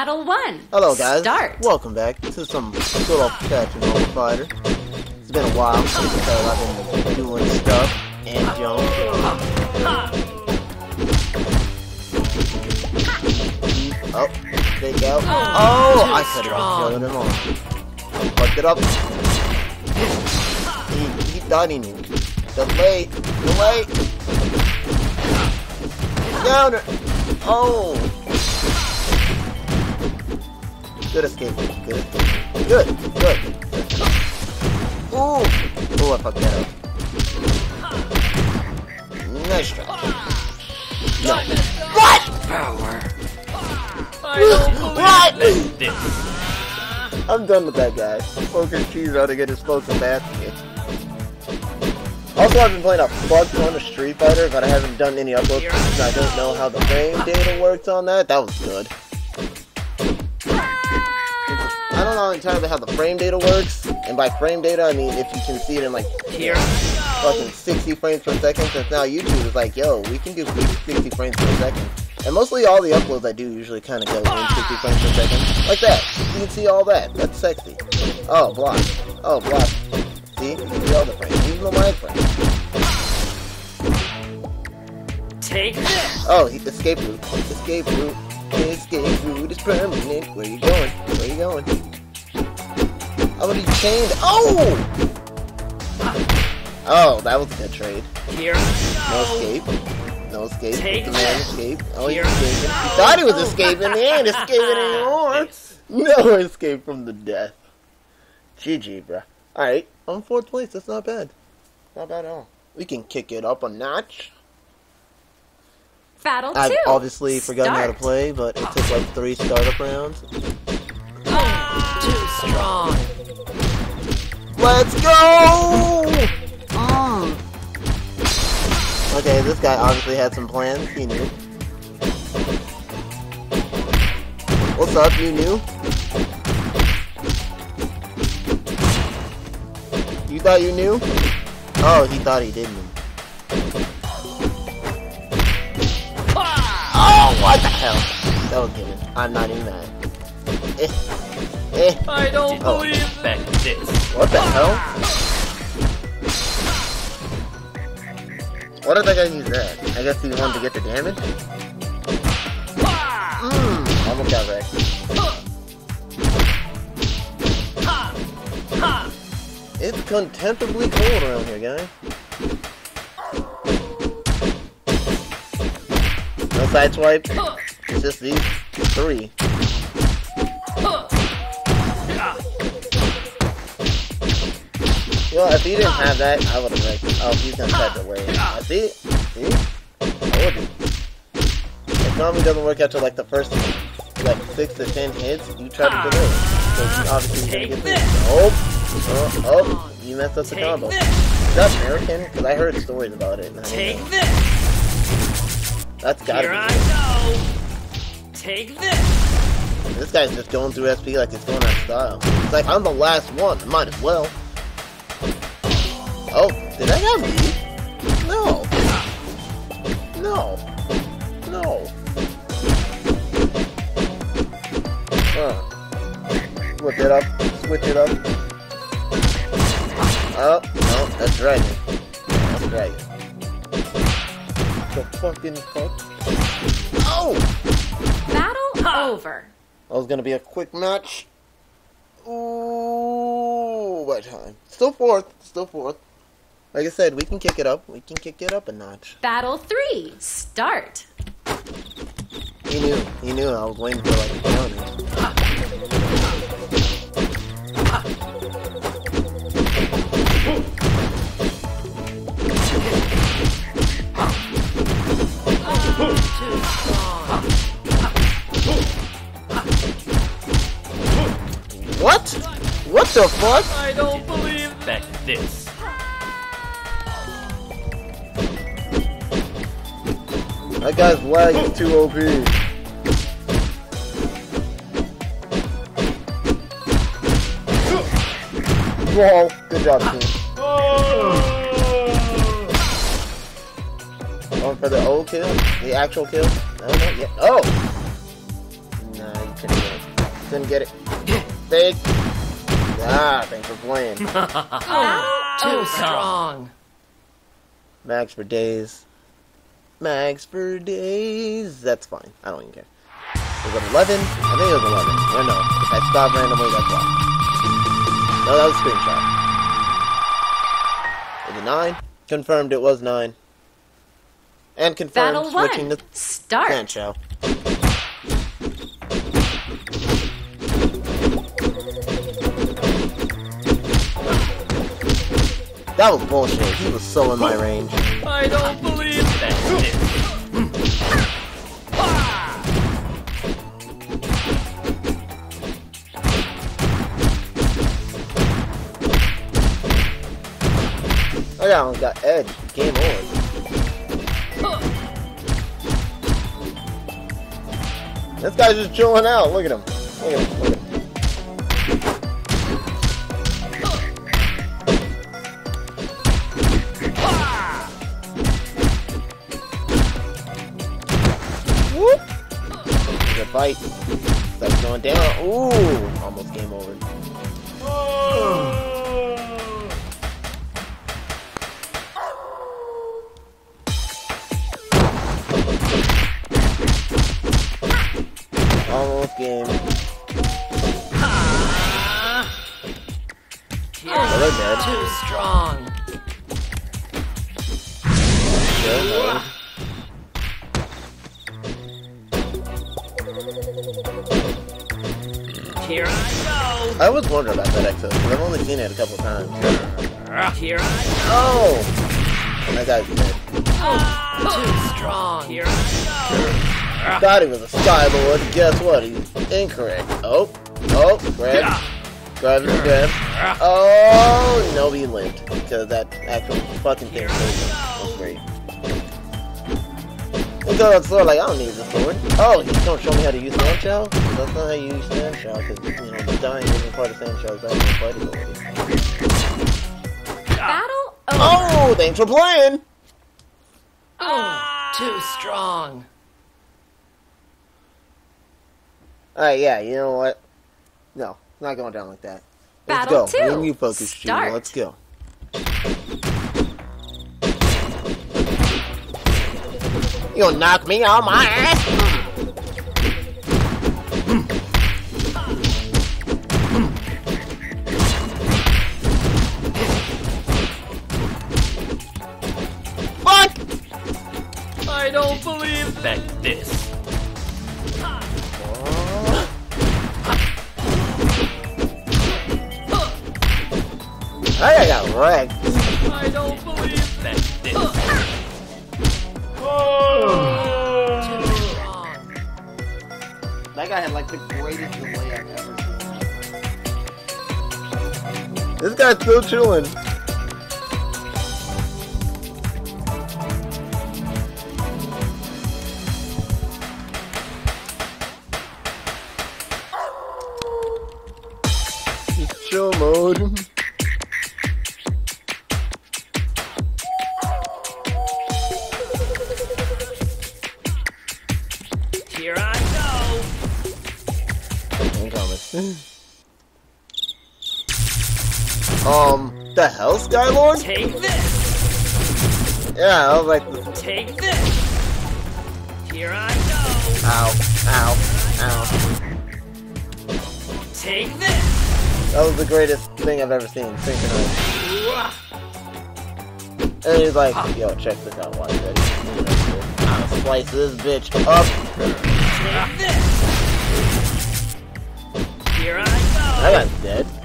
Battle one. Hello guys, Start. welcome back to some good old fashioned Rumble Fighter. It's been a while because I've been doing stuff and jump. Oh, take out. Oh, oh I could have killed him off. I fucked it up. He, he he knew. Delay, delay. Down it. Oh. Good escape. Good escape. Good. Good. Ooh. Ooh, I fucked that up. Nice try. No. What? Power. What? This. I'm done with that guy. Focus cheese out to get his focus basket. Also, I've been playing a fuck ton of Street Fighter, but I haven't done any uploads because I don't know how the frame data works on that. That was good. Don't entirely how the frame data works, and by frame data, I mean if you can see it in like Here. fucking 60 frames per second, since now YouTube is like, yo, we can do 60 frames per second. And mostly all the uploads I do usually kind of go in 60 frames per second. Like that. You can see all that. That's sexy. Oh, block. Oh, block. See? You can see all the frames. Even the lag frames. Take this. Oh, he, escape route. Escape route. Escape route is permanent. Where you going? Where you going? I'm gonna be chained. Oh! Oh, that was a good trade. Here. No escape. No escape. Take the man this. escape. Oh, he's Here. escaping. He thought he was escaping. He ain't escaping anymore. This. No escape from the death. GG, bruh. Alright, I'm fourth place. That's not bad. Not bad at all. We can kick it up a notch. Battle I've two. obviously forgotten how to play, but it took like three startup rounds. Too strong. Let's go! Mm. Okay, this guy obviously had some plans. He knew. What's up, you knew? You thought you knew? Oh, he thought he didn't. Oh, what the hell? That was given. I'm not even mad. Eh. I don't Oh. believe this. What the hell? What did that guy use that? I guess he wanted to get the damage? Mmm, almost got wrecked. It's contemptibly cold around here, guys. No side swipe. It's just these three. Well, if he didn't have that, I would have him. Oh, he's gonna try to way. I see it. See? I. If normally doesn't work out to like the first like six to ten hits, you try to delay. So obviously he's gonna get this. Oh, uh, oh, oh, you messed up the combo. Is that American? Because I heard stories about it. Take this. That's gotta Here be. I go. Take this. This guy's just going through SP like it's going out of style. It's like I'm the last one. Might as well. Oh, did I guy leave? No. No. No. Huh. Switch it up. Switch it up. Oh, no, that's right. That's dragon. The fucking fuck? Oh! Battle over. That was gonna be a quick match. Ooh, what time? Still fourth. Still fourth. Like I said, we can kick it up. We can kick it up a notch. Battle three. Start. He knew. He knew. I was waiting for like a counter. Too strong. What? What the fuck? I don't believe expect this. That guy's lag is too OP. Whoa, good job, team. Going for the old kill? The actual kill? No, not yet. Oh! Nah, you couldn't get it. Couldn't get it. Fake. Ah, thanks for playing. Too strong. Max for days. Max for days. That's fine. I don't even care. Was it 11? I think it was 11. Or no. If I stop randomly, that's why. No, that was a screenshot. Was it 9? Confirmed it was 9. And confirmed Battle switching one. to Start. Sancho. That was bullshit. He was so in my range. I don't believe that's this. Oh yeah, I got Edge. Game on. This guy's just chilling out. Look at him. Look at him. Look at him. Game over. Almost game. Oh, they're dead. Too strong. Here I I was wondering about that exo because I've only seen it a couple times. Ah. Here I Oh! That guy's dead. go. Too strong. Here I go. Ah. Thought he was a Sky Lord. Guess what? He's incorrect. Oh, oh, grab, grab, grab. Oh, no, he lived because that actual fucking thing was great. And so it's sort of like I don't need the sword. Oh, he's gonna show me how to use Sand Shell? That's not how you use Sand Shell because you know the dying isn't part of Sand Shell's actual fighting ability. Battle oh, over. Oh, thanks for playing. go. Too strong. Alright, yeah, you know what? No, not going down like that. Let's Battle go. two. Me you focus, Junior. Start. Let's go. You knock me on my ass? Fuck! I don't believe that this. I got wrecked. This still chilling. Chill mode. Take this. Yeah, I was like, Take this. Here I go. ow, ow, ow. Take this. That was the greatest thing I've ever seen, synchronized. And he's like, yo, check this out, watch ready. I'll slice this bitch up. Take this. Here I go. That guy's dead.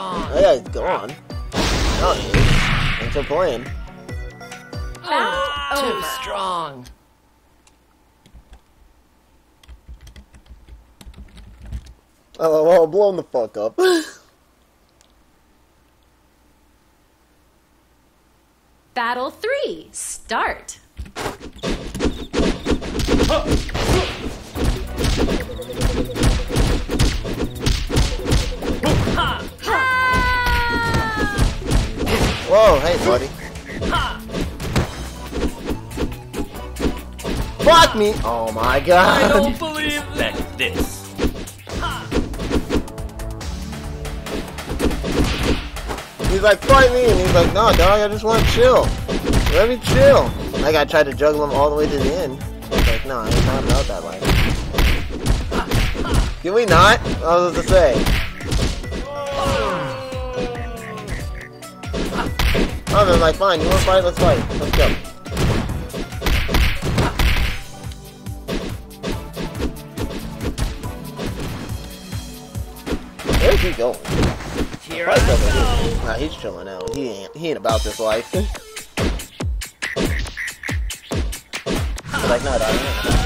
Take this. Too strong. That oh, guy's gone. No, he. Thanks for playing. Oh, Battle Too strong. Oh, well, blown the fuck up. Battle three. Start. me. Oh my god. I don't believe Expect this. He's like, fight me, and he's like, no, dog, I just want to chill. Let me chill. Like, I tried to juggle him all the way to the end. like, no, I'm not about that life. Can we not? I was to say. Oh, they're like, fine, you want to fight? Let's fight. Let's go. Where's he going? Here I go. here. Nah, he's chilling out. He ain't, he ain't about this life. Like, no, I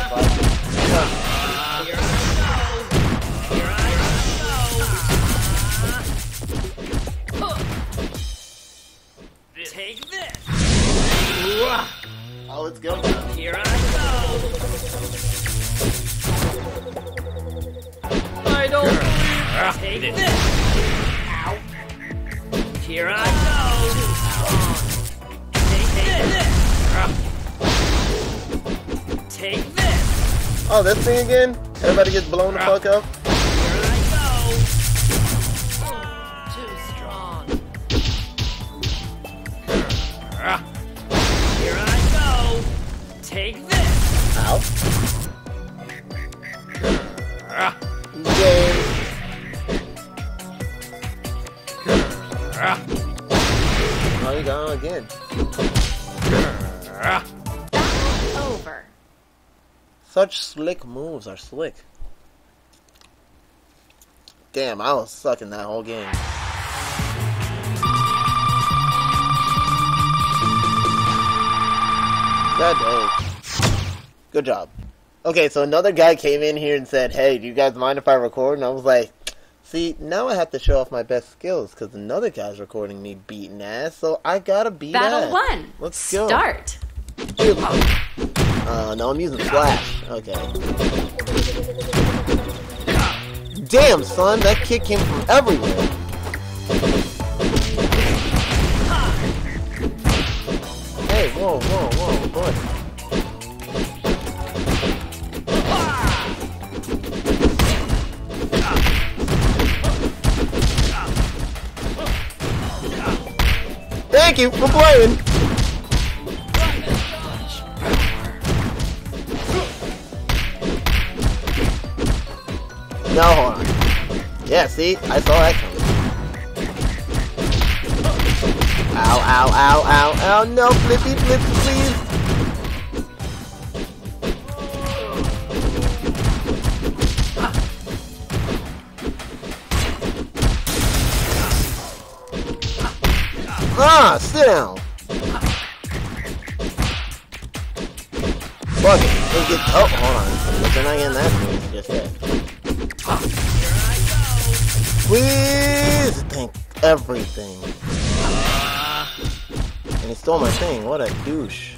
Oh, this thing again? Everybody gets blown the fuck up? Here I go. Too strong. Here I go. Take this. Ow. Game. Oh, you got again. Battle. Such slick moves are slick. Damn, I was sucking that whole game. God dang. Good job. Okay, so another guy came in here and said, Hey, do you guys mind if I record? And I was like, See, now I have to show off my best skills because another guy's recording me beating ass, so I gotta beat Battle ass. one. Let's go. Start. Uh, no, I'm using Flash. Okay. Damn, son, that kick came from everywhere. Hey, whoa, whoa, whoa, boy. Thank you for playing. Yeah, see? I saw that coming. Ow, ow, ow, ow, ow. No, flippy, flippy, please. Ah, sit down. Fuck it. Get. Oh, hold on. They're not getting that just yet. Please thank everything. And he stole my thing. What a douche.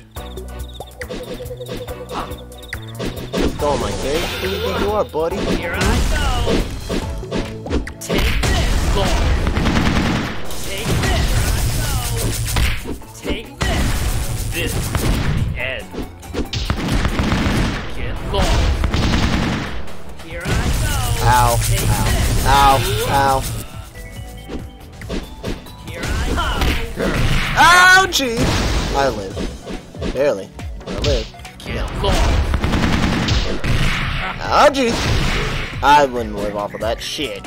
He stole my cake. Who do you think you are, buddy? Here I go. Take this. Take this. Take this. This is the end. Get lost. Here I go. Ow. Take. Ow. Ow. Here I go. Ouchie! I live. Barely. I live. Get lost. Ouchie! I wouldn't live off of that shit.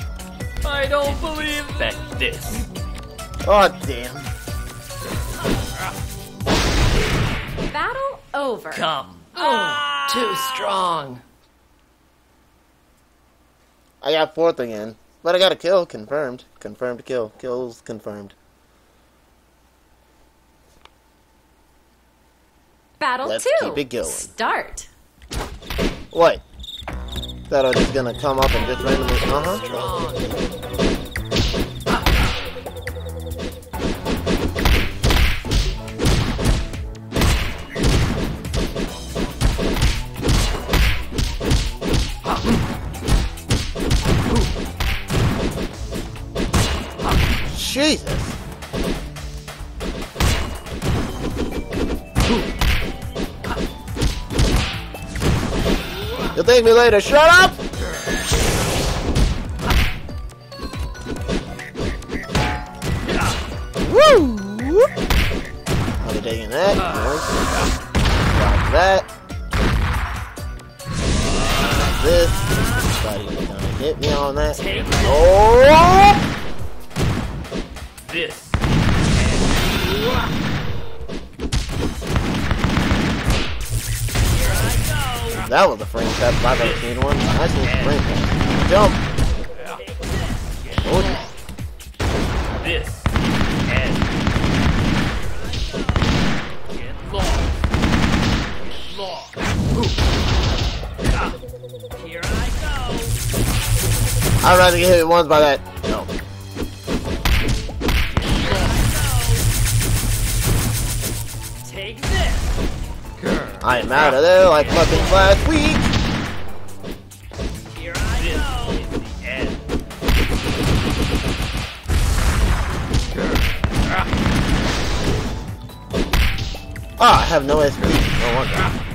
I don't believe that. This. Oh, damn. Battle over. Come. Oh, too strong. I got fourth again. But I got a kill. Confirmed. Confirmed kill. Kills confirmed. Battle Let's two. keep it going. Start. What? That I was just gonna come up and just randomly. Uh huh. Jesus. You'll thank me later. Shut up! Woo! I'll be taking that. Drop that. Drop this. Gonna hit me on that. Go. This. And. Get lost. Get lost. Ah. Here I go. I'd rather get hit once by that. No. Take this. I am out of there like fucking last week. Ah, I have no SP. No wonder.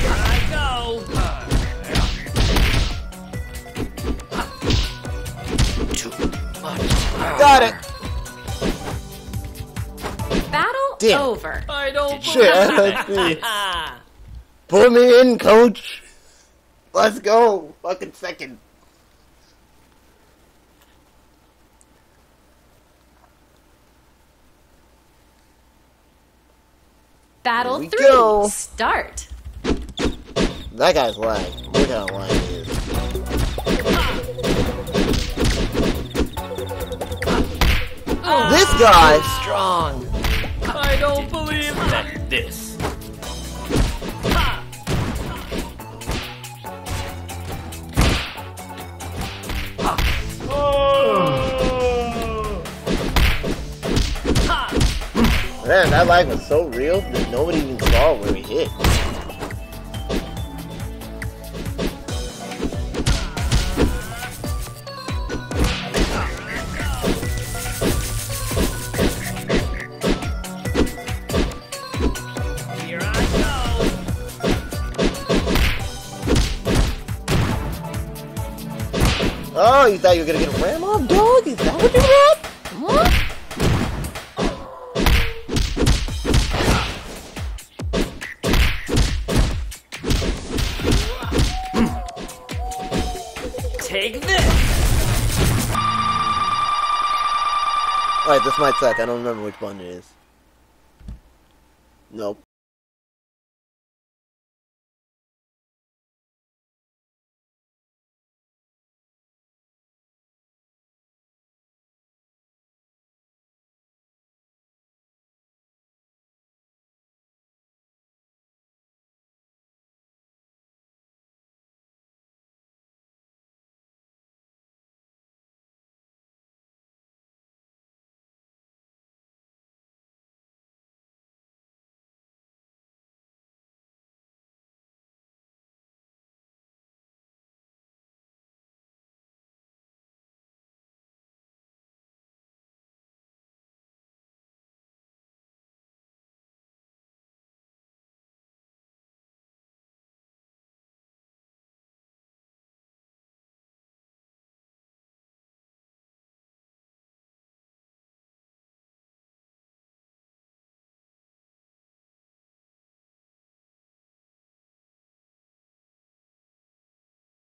Here I go. Got it. Battle Damn. over. I don't Shit, believe Put me in, coach. Let's go. Fucking second. Battle Here three. go. Start. That guy's lag. Look how lag he is. Ah, this guy. strong. I don't believe that. This. Man, that lag was so real that nobody even saw where we hit. Oh, you thought you were gonna get a ram off, dog? Alright, this might suck. I don't remember which button it is. Nope.